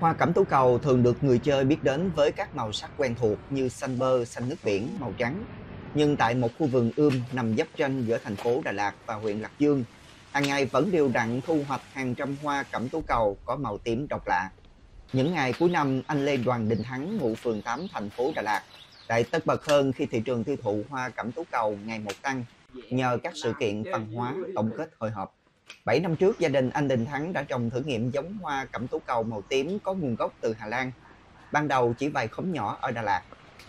Hoa cẩm tú cầu thường được người chơi biết đến với các màu sắc quen thuộc như xanh bơ, xanh nước biển, màu trắng. Nhưng tại một khu vườn ươm nằm giáp ranh giữa thành phố Đà Lạt và huyện Lạc Dương, hàng ngày vẫn đều đặn thu hoạch hàng trăm hoa cẩm tú cầu có màu tím độc lạ. Những ngày cuối năm, anh Lê Đoàn Đình Thắng, ngụ phường 8 thành phố Đà Lạt, lại tất bật hơn khi thị trường tiêu thụ hoa cẩm tú cầu ngày một tăng nhờ các sự kiện văn hóa tổng kết hội họp. 7 năm trước, gia đình anh Đình Thắng đã trồng thử nghiệm giống hoa cẩm tú cầu màu tím có nguồn gốc từ Hà Lan. Ban đầu chỉ vài khóm nhỏ ở Đà Lạt.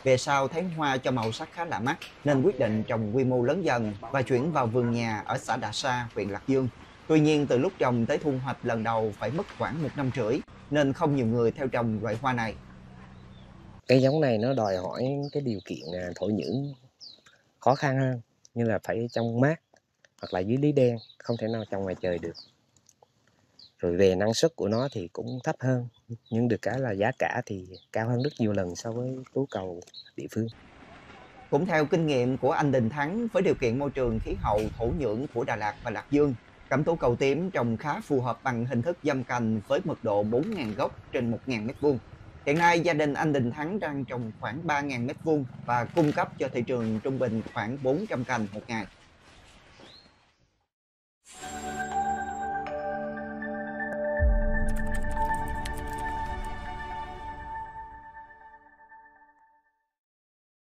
Về sau thấy hoa cho màu sắc khá lạ mắt nên quyết định trồng quy mô lớn dần và chuyển vào vườn nhà ở xã Đà Sa, huyện Lạc Dương. Tuy nhiên từ lúc trồng tới thu hoạch lần đầu phải mất khoảng một năm rưỡi nên không nhiều người theo trồng loại hoa này. Cây giống này nó đòi hỏi cái điều kiện à, thổ nhưỡng khó khăn hơn như là phải trong mát hoặc là dưới lý đen, không thể nào trồng ngoài trời được. Rồi về năng suất của nó thì cũng thấp hơn, nhưng được cái là giá cả thì cao hơn rất nhiều lần so với tú cầu địa phương. Cũng theo kinh nghiệm của anh Đình Thắng, với điều kiện môi trường, khí hậu, thổ nhưỡng của Đà Lạt và Lạc Dương, cẩm tú cầu tím trồng khá phù hợp bằng hình thức dâm cành với mật độ 4.000 gốc trên 1.000 m2 Hiện nay, gia đình anh Đình Thắng đang trồng khoảng 3.000 m2 và cung cấp cho thị trường trung bình khoảng 400 cành một ngày.